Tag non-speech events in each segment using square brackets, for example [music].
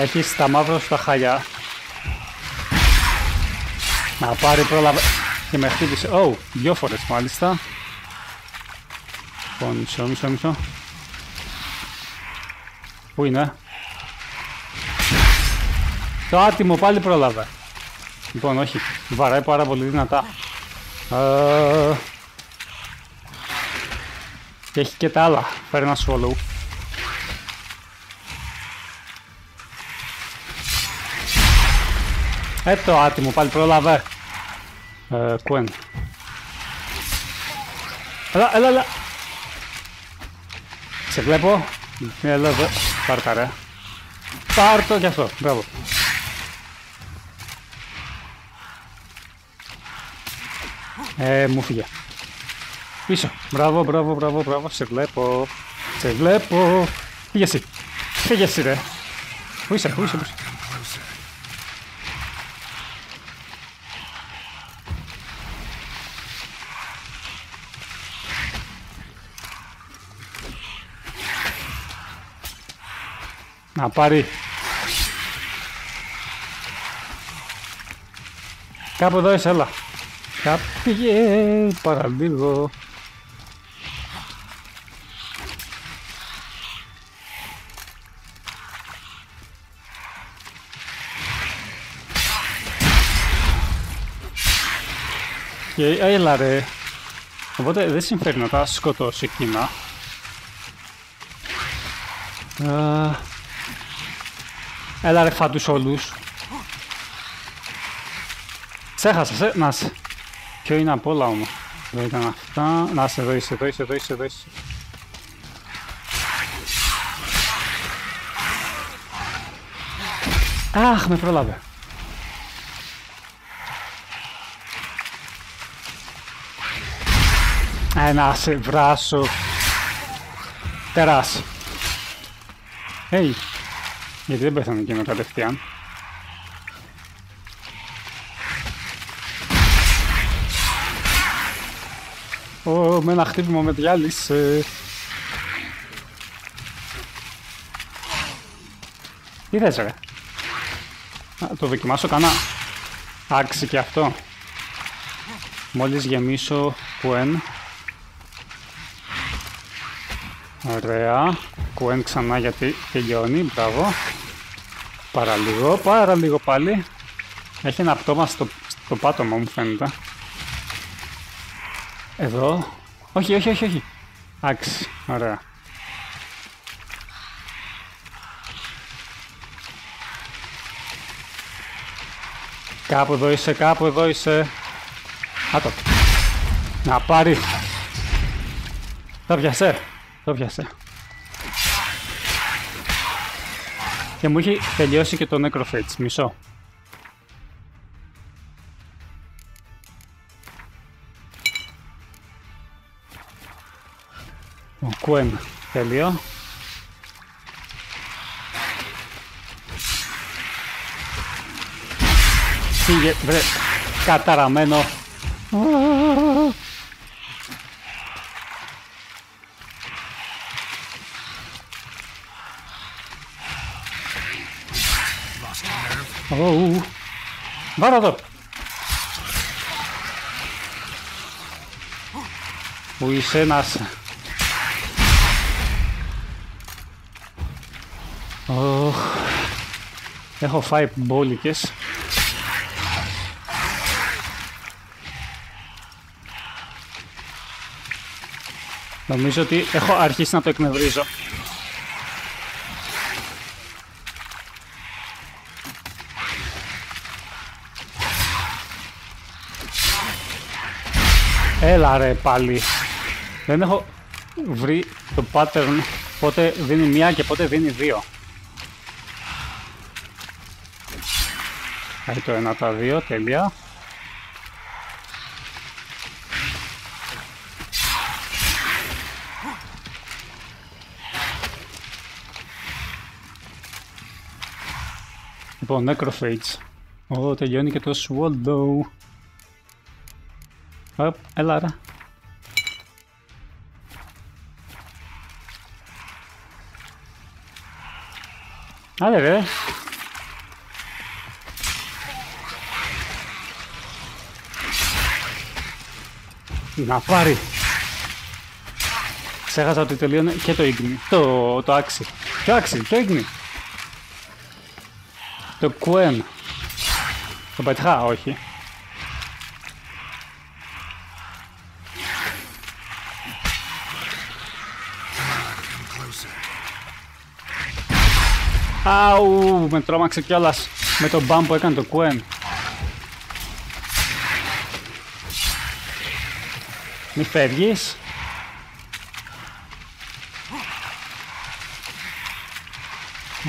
Έχεις τα μαύρα στα χαλιά. Να πάρει πρόλαβε. Και με χτύπησε. Ω, δυο φορές μάλιστα. Λοιπόν, μισό, μισό, μισό. Πού είναι; Το άτιμο πάλι πρόλαβε. Λοιπόν, όχι. Βαράει πάρα πολύ δυνατά. Ε, Και έχει και τα άλλα. Φέρει ένα swallow. Ε, το άτιμο πάλι πρόλαβε. Ε, Κουέν. Έλα, έλα, έλα. Σε βλέπω. Έλα εδώ. Πάρ' τα ρε. Πάρ' το κι αυτό. Μπράβο. Ε, μου φύγε. Πίσω. Μπράβο, μπράβο, μπράβο, μπράβο. Σε βλέπω. Σε βλέπω. Φύγε εσύ. Φύγε εσύ ρε. Πού είσαι, πού είσαι, πού είσαι. Να πάρει. Κάπου εδώ είσαι, έλα. Κάπου πήγε, παραλίγο. Και έλα ρε. Οπότε δεν συμφέρει να τα σκοτώσει εκείνα. Α, Έλα ρε φάτους όλους. Ξέχασα, σε, να σε. Ποιο είναι απ' όλα όμως. Δεν ήταν αυτά. Να σε εδώ είσαι, εδώ είσαι, εδώ είσαι, εδώ είσαι. Αχ, με πρόλαβε. Ε, να σε βράσω. Τεράς. Hey. Γιατί δεν πέθανε εκείνο κατευθείαν. Ω, με ένα χτύπημα με διάλυσε. Τι θες ρε; Να το δοκιμάσω κανένα. Άξι και αυτό. Μόλις γεμίσω κουέν. Ωραία. Κουέν ξανά γιατί τελειώνει. Μπράβο. Παραλίγο, παραλίγο πάλι. Έχει ένα πτώμα στο, στο πάτωμα μου φαίνεται. Εδώ. Όχι, όχι, όχι, όχι. Άξι. Ωραία. Κάπου εδώ είσαι, κάπου εδώ είσαι. Άτο. Να πάρει. Το πιασέ. Το πιασέ. Και μου έχει τελειώσει και το Necrophage. Μισό. Ο Κουέν. Τέλειο. Φύγε, βρε, καταραμένο. Your nerve? Ου. Βάρα εδώ. Πού είσαι ένας. Οχ. Έχω φάει μπόλικες. Νομίζω ότι έχω αρχίσει να το εκνευρίζω. Έλα ρε πάλι. Δεν έχω βρει το pattern πότε δίνει μία και πότε δίνει δύο. Έχει το ένα τα δύο, τέλεια. Λοιπόν, Necrophage. Ω, τελειώνει και το Swallow. Οπ, έλα ρε. Άντε ρε. Να πάρει. Ξέχασα ότι τελείωνε και το ίγνη. Το, το άξι. Το άξι, το ίγνη. Το κουέν. Το πετχά, όχι. Αου, με τρόμαξε κιόλας με τον μπαμ που έκανε το κουέν. Μη φεύγεις.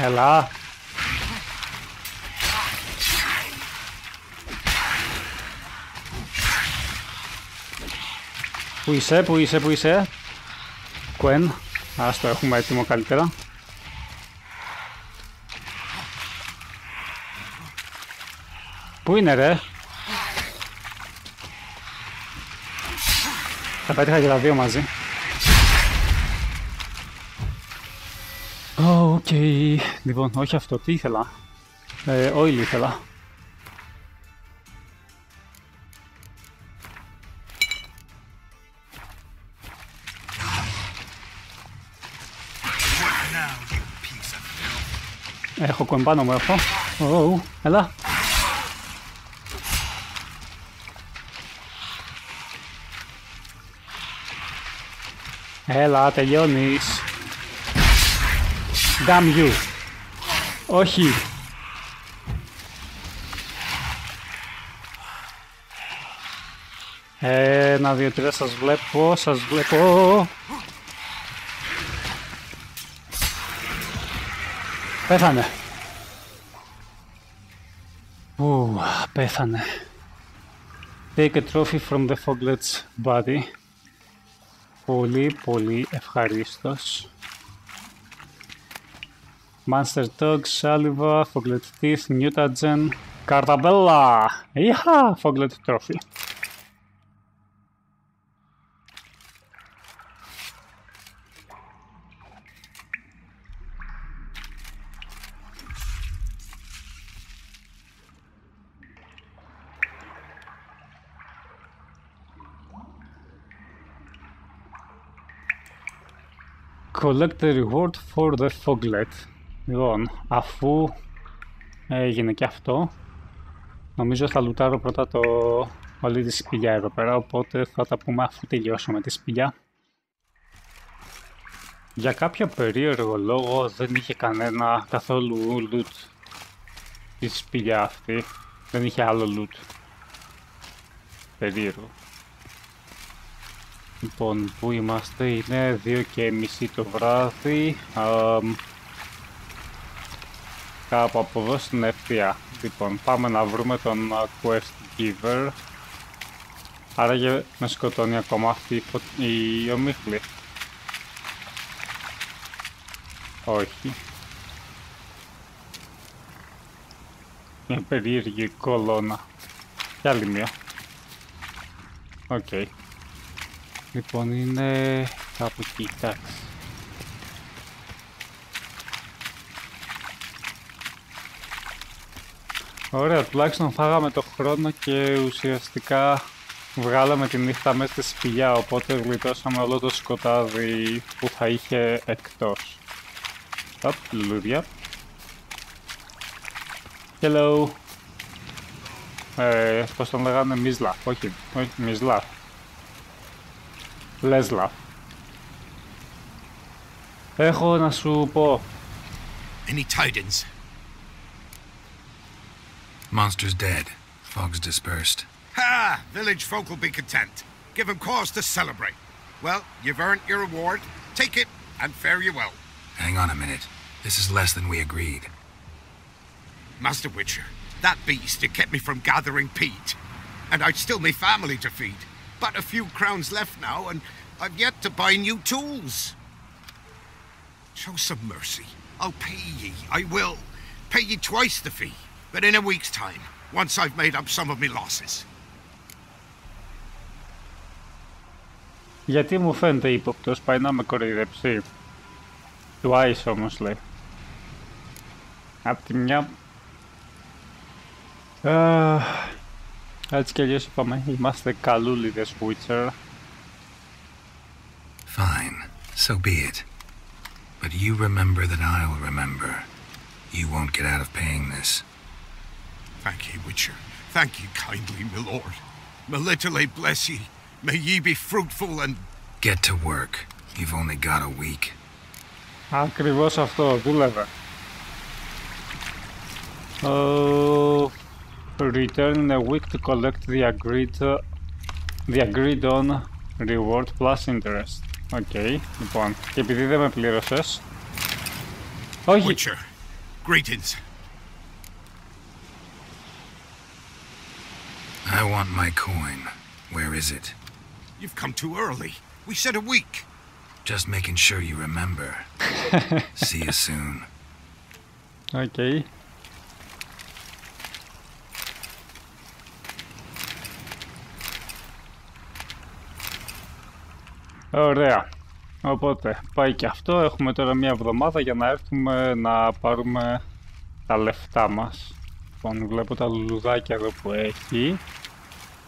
Έλα. Πού είσαι, πού είσαι, πού είσαι; Κουέν. Ας το έχουμε έτοιμο καλύτερα. Πού είναι ρε; Θα πέτυχα και τα δύο μαζί. OK. Okay. Λοιπόν, όχι αυτό. Τι ήθελα; Ε, oil ήθελα. Έχω πάνω μου, έχω. Oh, έλα. Έλα, τελειώνεις. Damn you. Όχι. Ένα, δύο, τρία, σας βλέπω, σας βλέπω. Πέθανε. Ου, πέθανε. Take a trophy from the foglet's body. Πολύ, πολύ ευχαρίστως. Monster Dog, Saliva, Foglet Teeth, Mutagen, Cartabella! Iha! Foglet Trophy. Collect the reward for the Foglet. Λοιπόν, αφού έγινε και αυτό, νομίζω θα λουτάρω πρώτα το όλη τη σπηλιά εδώ πέρα, οπότε θα τα πούμε αφού τελειώσουμε τη σπηλιά. Για κάποιο περίεργο λόγο δεν είχε κανένα καθόλου loot η σπηλιά αυτή. Δεν είχε άλλο loot. Περίεργο. Λοιπόν, πού είμαστε, είναι 2 και μισή το βράδυ. Κάπου από εδώ στην ευθεία. Λοιπόν, πάμε να βρούμε τον Quest Giver. Άραγε με σκοτώνει ακόμα αυτή η, φω... η ομίχλη. Όχι. Μια περίεργη κολόνα. Κι άλλη μία. OK. Okay. Λοιπόν, είναι κάπου εκεί, εντάξει. Ωραία, τουλάχιστον φάγαμε το χρόνο και ουσιαστικά βγάλαμε τη νύχτα μέσα στη σπηλιά, οπότε γλιτώσαμε όλο το σκοτάδι που θα είχε εκτός. Οπ, λουλούδια. Hello. Ε, πώς τον λέγανε, Μίσλαφ, όχι, όχι, Μίσλαφ. Λέσλαφ. Έχω να σου πω. Any tidings? Monster's dead. Fog's dispersed. Ha! Village folk will be content. Give them cause to celebrate. Well, you've earned your reward. Take it, and fare you well. Hang on a minute. This is less than we agreed. Master Witcher, that beast it kept me from gathering peat. And I'd still me family to feed. But a few crowns left now, and I've yet to buy new tools. Show some mercy. I'll pay ye. I will. Pay ye twice the fee. But in a week's time, once I've made up some of my losses. Γιατί μου φαίνεται ύποπτος, πάει να με κοροϊδέψει. Twice όμως λέει. Απ' τη μια... Α, έτσι κι αλλιώς είπαμε, είμαστε καλούλιδες Witcher. Fine, so be it. But you remember that I'll remember. You won't get out of paying this. Thank ye, Witcher. Thank ye kindly, my lord. Melitele bless ye. May ye be fruitful and Get to work. You've only got a week. Ακριβώς αυτό, δούλευε. Uh, return in a week to collect the agreed, the agreed on reward plus interest. Οκ, λοιπόν, και επειδή δεν με πλήρωσες... Όχι, Witcher. Greetings. I want my coin. Where is it? You've come too early. We said a week. Just making sure you remember. [laughs] See you soon. οκ. Ωραία. Οπότε πάει και αυτό. Έχουμε τώρα μια εβδομάδα για να έρθουμε να πάρουμε τα λεφτά μας. Λοιπόν, βλέπω τα λουλουδάκια εδώ που έχει.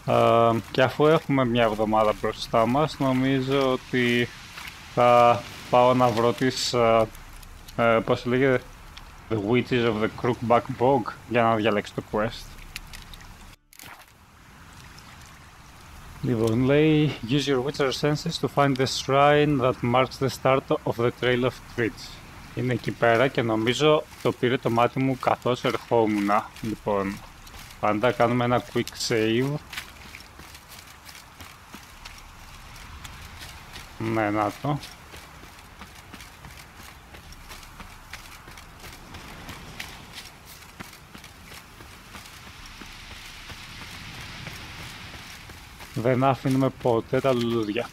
Α, και αφού έχουμε μια εβδομάδα μπροστά μας, νομίζω ότι θα πάω να βρω τις, α, ε, πώς λέγεται, The Witches of the Crookback Bog για να διαλέξω το quest. Λοιπόν, λέει Use your Witcher senses to find the shrine that marks the start of the Trail of Treats. Είναι εκεί πέρα και νομίζω το πήρε το μάτι μου καθώς ερχόμουν. Λοιπόν, πάντα κάνουμε ένα quick save. Ναι, να το. Δεν αφήνουμε ποτέ τα λουλούδια.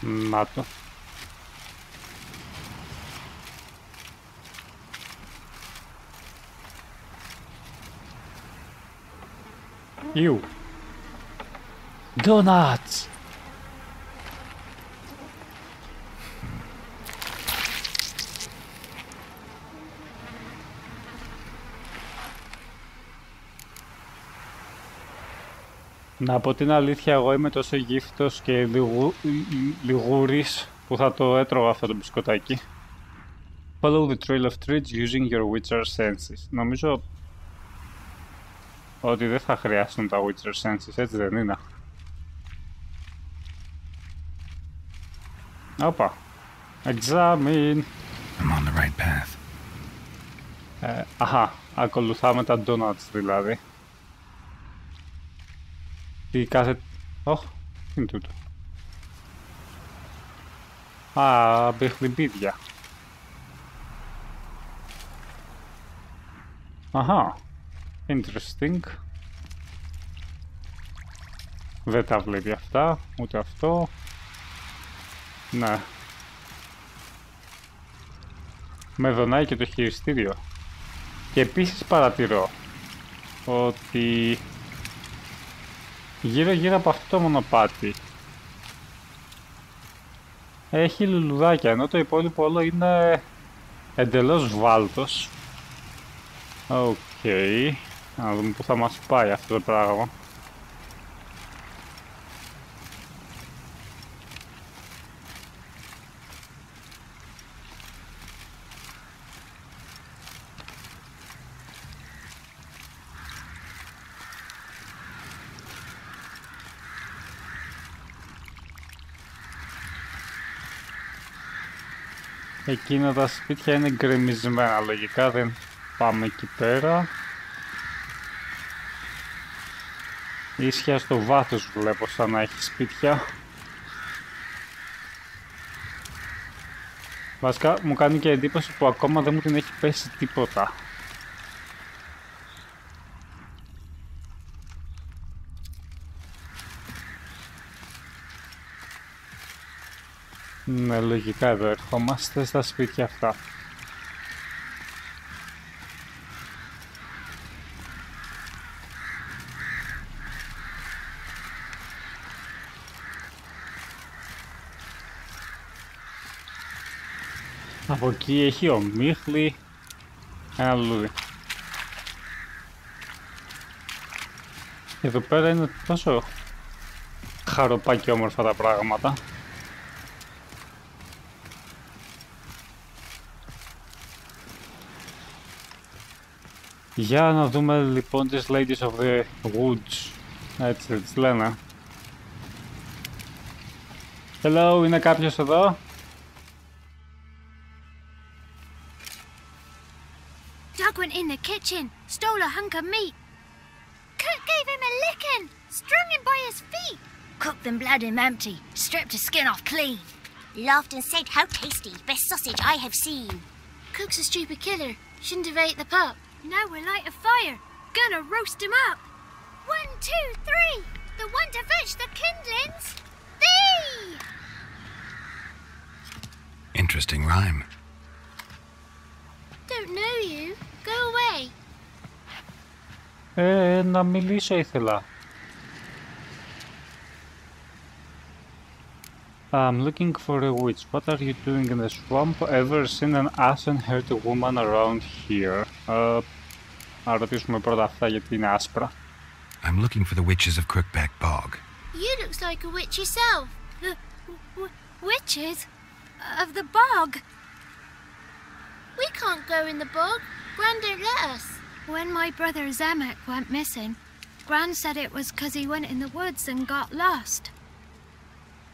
Να το. Ιου. Donuts! Να πω την αλήθεια, εγώ είμαι τόσο γύφτος και λιγου... λιγούρης που θα το έτρωγα αυτό το μπισκοτάκι. Follow the trail of treats using your Witcher senses. Νομίζω ότι δεν θα χρειαστούν τα Witcher senses, έτσι δεν είναι. Όπα. Examine. I'm on the right path. Ε, αχα, ακολουθάμε τα donuts δηλαδή. Τι κάθε... Ωχ, τι είναι τούτο. Α, μπιχλιμπίδια. Αχα, interesting. Δεν τα βλέπει αυτά, ούτε αυτό. Ναι. Με δονάει και το χειριστήριο. Και επίσης παρατηρώ ότι γύρω γύρω από αυτό το μονοπάτι έχει λουλουδάκια ενώ το υπόλοιπο όλο είναι εντελώς βάλτος. Οκ. Να δούμε που θα μας πάει αυτό το πράγμα. Εκείνα τα σπίτια είναι γκρεμισμένα λογικά, δεν πάμε εκεί πέρα. Ίσια στο βάθος βλέπω σαν να έχει σπίτια. Βασικά μου κάνει και εντύπωση που ακόμα δεν μου την έχει πέσει τίποτα. Ναι, λογικά εδώ ερχόμαστε στα σπίτια αυτά. Από εκεί έχει ομίχλη, ένα λουλούδι. Εδώ πέρα είναι τόσο χαροπά και όμορφα τα πράγματα. Για να δούμε λοιπόν τις Ladies of the Woods. Έτσι τις λένε. Hello, είναι κάποιος εδώ? Doug went in the kitchen, stole a hunk of meat. Cook gave him a licking, strung him by his feet. Cooked them blood him empty, stripped his skin off clean. Laughed and said, How tasty, best sausage I have seen. Cook's a stupid killer, shouldn't have ate the pup. Now we'll light a fire, gonna roast him up. One, two, three, the one to fetch the kindlings. Thee! Interesting rhyme. Don't know you. Go away. Ε, να μιλήσω ήθελα. I'm looking for a witch. What are you doing in the swamp? Ever seen an ashen-haired woman around here? Ε, να ρωτήσουμε πρώτα αυτά γιατί είναι άσπρα. I'm looking for the witches of Crookback Bog. You looks like a witch yourself. The w- witches of the bog. We can't go in the bog. Gran don't let us. When my brother Zemek went missing, Gran said it was 'cause he went in the woods and got lost.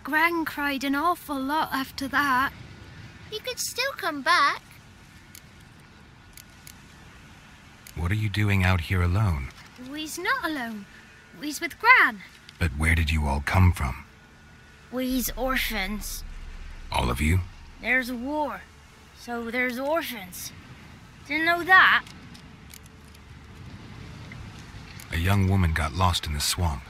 Gran cried an awful lot after that. You could still come back. What are you doing out here alone? We's not alone. We's with Gran. But where did you all come from? We's orphans. All of you? There's a war, so there's orphans. Didn't know that. A young woman got lost in the swamp.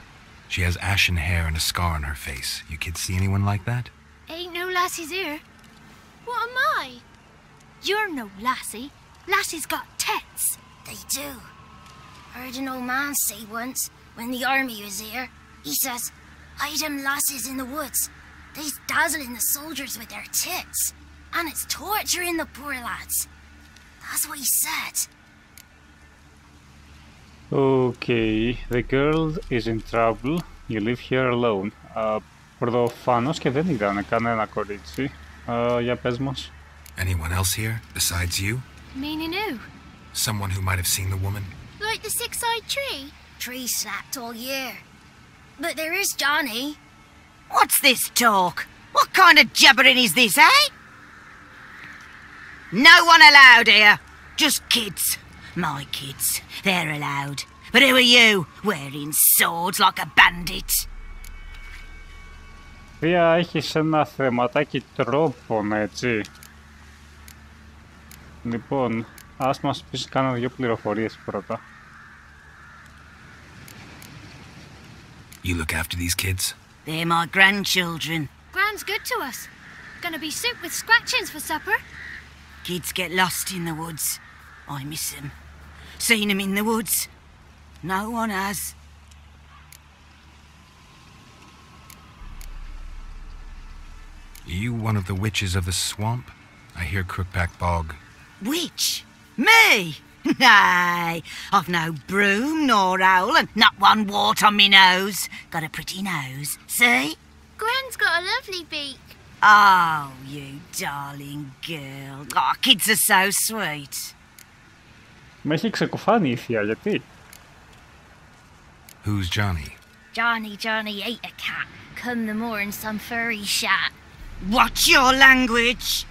She has ashen hair and a scar on her face. You kids see anyone like that? Ain't no lassies here. What am I? You're no lassie. Lassie's got tits. They do. Heard an old man say once when the army was here. He says, "Hide them lasses in the woods. They's dazzling the soldiers with their tits, and it's torturing the poor lads." That's what he said. Okay, the girl is in trouble. You live here alone. Uh, προφανώς και δεν ήταν κανένα κορίτσι. Uh, για πες μας. Anyone else here besides you? Meaning who? Someone who might have seen the woman? Like the six-eyed tree? Tree snapped all year. But there is Johnny. What's this talk? What kind of jabbering is this, eh? No one allowed here. Just kids. My kids. They're allowed. But who are you, wearing swords like a bandit? Θεία, έχεις ένα θεματάκι τρόπων, έτσι. Λοιπόν, ας μας πεις κάνα δύο πληροφορίες πρώτα. You look after these kids? They're my grandchildren. Gran's good to us. Gonna be soup with scratchings for supper. Kids get lost in the woods. I miss them. Seen them in the woods. No one has. You one of the witches of the swamp? I hear Crookback Bog. Witch? Me? [laughs] Nay, I've no broom nor owl and not one wart on me nose. Got a pretty nose, see? Gran's got a lovely beak. Oh, you darling girl. Oh, kids are so sweet. Με έχει ξεκουφάνει η θεία, γιατί. Who's Johnny? Johnny, Johnny ate a cat. Come the more in some furry shat. Watch your language.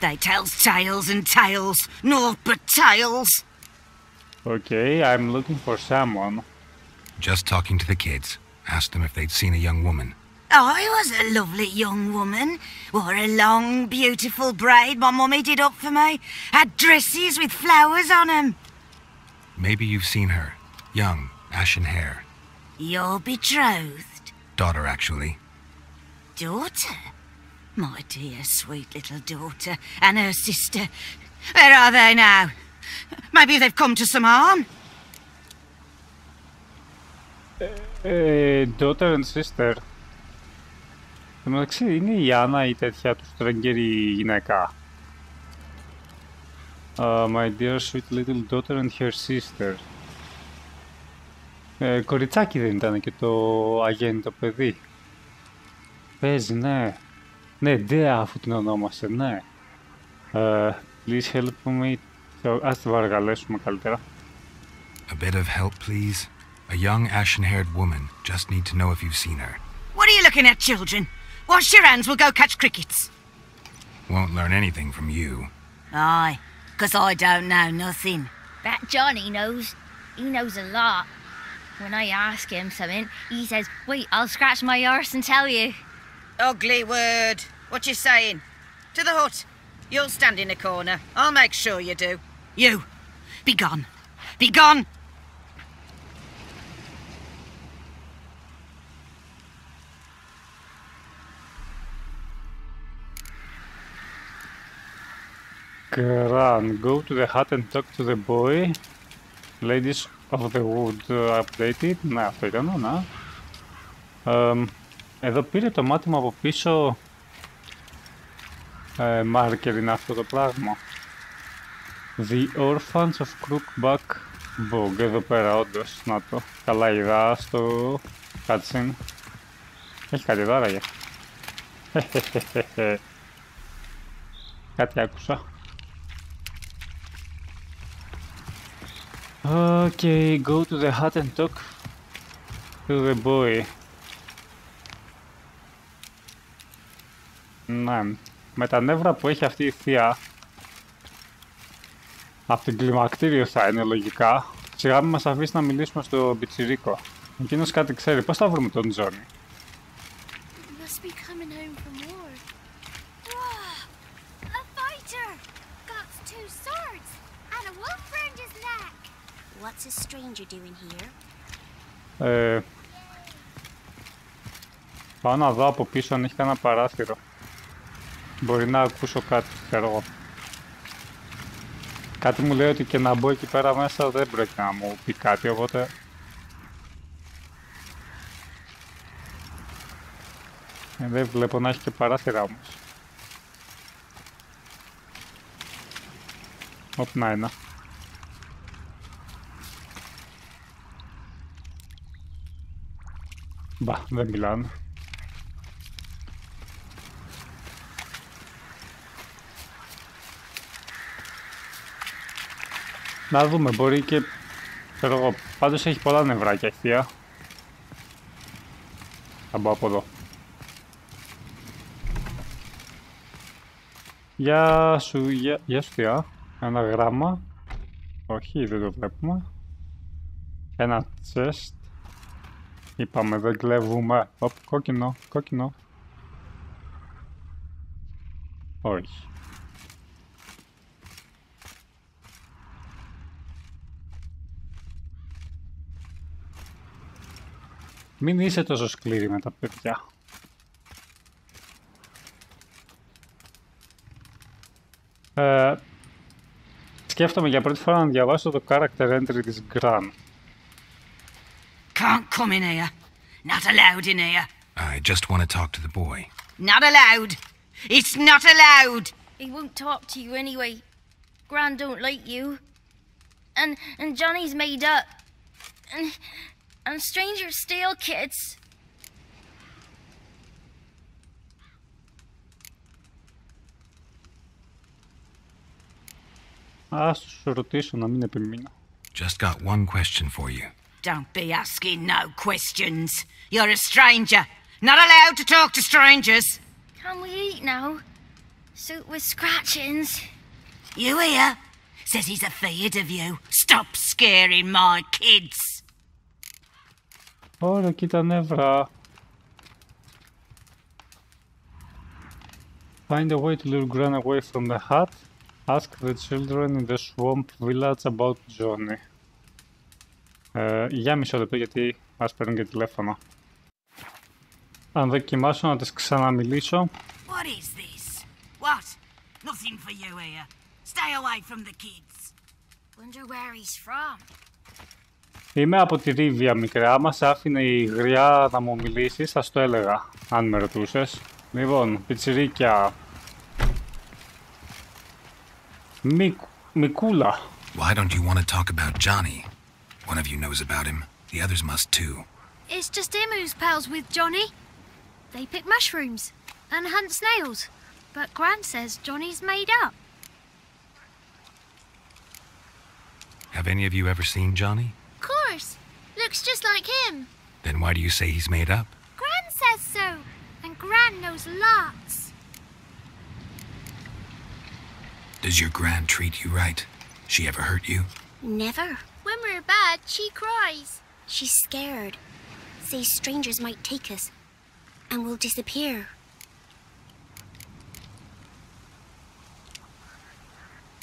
They tells tales and tales, naught but tales. Okay, I'm looking for someone. Just talking to the kids. Asked them if they'd seen a young woman. I was a lovely young woman. Wore a long, beautiful braid my mummy did up for me. Had dresses with flowers on 'em. Maybe you've seen her. Young, ashen hair. You're betrothed. Daughter, actually. Daughter? My dear, sweet little daughter. And her sister. Where are they now? Maybe they've come to some harm. Ε, daughter and sister. Εν τω μεταξύ, είναι η Άννα η τέτοια του στραγγέρη γυναίκα. Uh, my dear sweet little daughter and her sister. Ε, κοριτσάκι δεν ήταν και το αγέννητο παιδί. Παίζει, ναι. Ναι, Ντέα αφού την ονόμασε, ναι. Uh, please help me. So, ας την παρακαλέσουμε καλύτερα. A bit of help, please? A young ashen-haired woman. Just need to know if you've seen her. What are you looking at, children? Wash your hands, we'll go catch crickets. Won't learn anything from you. Aye, 'Cause I don't know nothing. That Johnny knows. He knows a lot. When I ask him something, he says, Wait, I'll scratch my arse and tell you. Ugly word. What you saying? To the hut. You'll stand in a corner. I'll make sure you do. You, be gone. Be gone. Gran, go to the hut and talk to the boy. Ladies of the wood uh, updated. Ναι, αυτό ήταν, ναι. Εμ, εδώ πήρε το μάτι μου από πίσω. Ε, μάρκερ είναι αυτό το πράγμα. The Orphans of Crookback Bog. Εδώ πέρα, όντως. Να το. Καλά είδα στο cutscene. Έχει κάτι εδώ, άραγε. Κάτι άκουσα. Okay, go to the hut and talk to the boy. Ναι, με τα νεύρα που έχει αυτή η θεία. Από την κλιμακτήριο θα είναι λογικά. Σιγά μην μας αφήσει να μιλήσουμε στο πιτσιρίκο. Εκείνος κάτι ξέρει, πώς θα βρούμε τον Τζόνι; What's a stranger doing here? ε, Πάω να δω από πίσω αν έχει κανένα παράθυρο Μπορεί να ακούσω κάτι, ξέρω εγώ Κάτι μου λέει ότι και να μπω εκεί πέρα μέσα δεν πρέπει να μου πει κάτι, οπότε... Ε, δεν βλέπω να έχει και παράθυρα όμως. Οπ, να ένα. Μπα, δεν μιλάνε. Να δούμε, μπορεί και... Ξέρω εγώ, πάντως έχει πολλά νευράκια η θεία. Θα μπω από εδώ. Γεια σου, γεια, γεια σου θεία. Ένα γράμμα. Όχι, δεν το βλέπουμε. Ένα chest. Είπαμε, δεν κλέβουμε. Οπ, κόκκινο, κόκκινο. Όχι. Μην είσαι τόσο σκληρή με τα παιδιά. Ε, σκέφτομαι για πρώτη φορά να διαβάσω το character entry της Gran. can't come in here. Not allowed in here. I just want to talk to the boy. Not allowed. It's not allowed. He won't talk to you anyway. Gran don't like you. And and Johnny's made up. And and strangers steal kids. Just got one question for you. Don't be asking no questions. You're a stranger. Not allowed to talk to strangers. Can we eat now? Soup with scratchings. You here? Says he's afeard of you. Stop scaring my kids. Oh, look at Nevra. Find a way to lure Gran away from the hut. Ask the children in the swamp village about Johnny. Ε, για μισό λεπτό γιατί μας παίρνουν και τηλέφωνο. Αν δοκιμάσω να τις ξαναμιλήσω. What is this? What? Nothing for you here. Stay away from the kids. Wonder where he's from. Είμαι από τη Ρίβια μικρά. Άμα σε άφηνε η γριά να μου μιλήσεις, θα στο έλεγα, αν με ρωτούσες. Λοιπόν, πιτσιρίκια. Μη Μικούλα. Why don't you want to talk about Johnny? One of you knows about him. The others must too. It's just him who's pals with Johnny. They pick mushrooms and hunt snails. But Gran says Johnny's made up. Have any of you ever seen Johnny? Of course. Looks just like him. Then why do you say he's made up? Gran says so. And Gran knows lots. Does your gran treat you right? She ever hurt you? Never. When we're bad, she cries. She's scared. Says strangers might take us. And we'll disappear.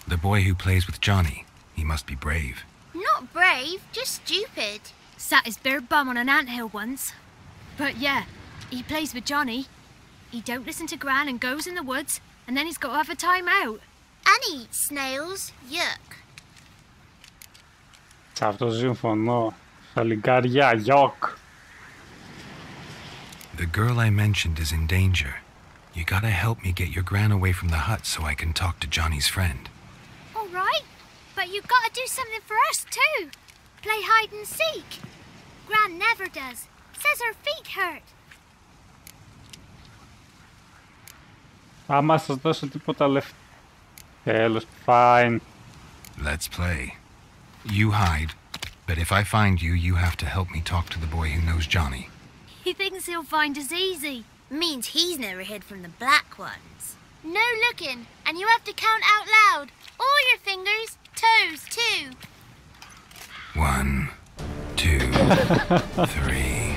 The boy who plays with Johnny. He must be brave. Not brave, just stupid. Sat his bare bum on an anthill once. But yeah, he plays with Johnny. He don't listen to Gran and goes in the woods, and then he's got to have a time out. And he eats snails. Yuck. Σε αυτό συμφωνώ. Στα λιγκάρια, γιοκ. The girl I mentioned is in danger. You gotta help me get your gran away from the hut so I can talk to Johnny's friend. All right, but you've got to do something for us too. Play hide and seek. Gran never does. Says her feet hurt. Άμα σας δώσω τίποτα λεφτά. Τέλος, fine. Let's play. You hide, but if I find you, you have to help me talk to the boy who knows Johnny. He thinks he'll find us easy. Means he's never hid from the black ones. No looking, and you have to count out loud. All your fingers, toes too. One, two, [laughs] three,